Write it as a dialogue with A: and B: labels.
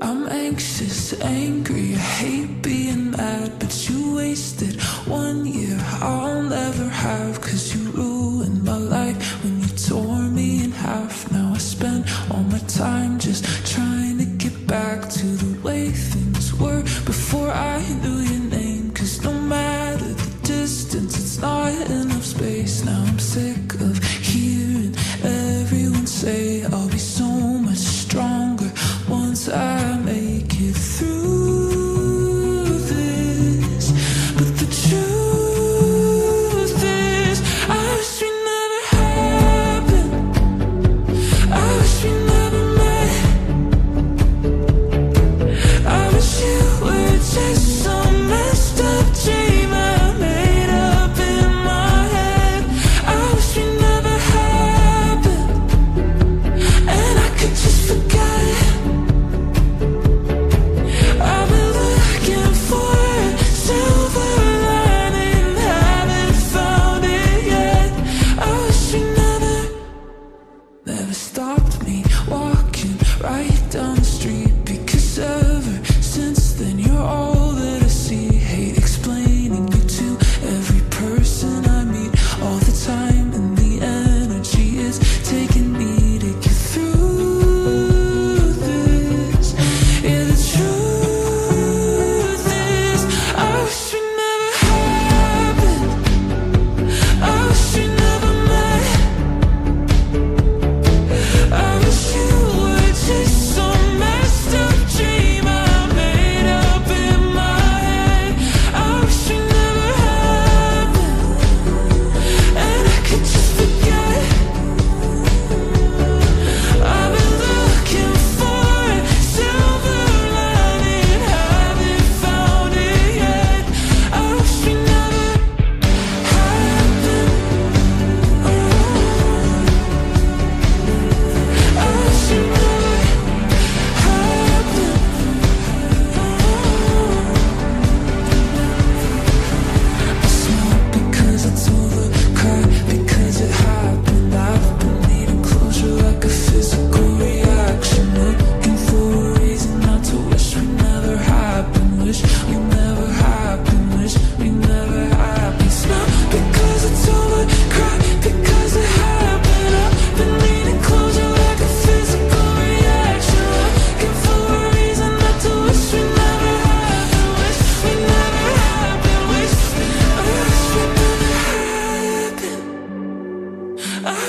A: I'm anxious, angry, I hate being mad But you wasted one year. I'll never have Cause you ruined my life when you tore me in half. Now I spend all my time just trying to get back To the way things were before I knew your name. Cause no matter the distance, it's not enough space now.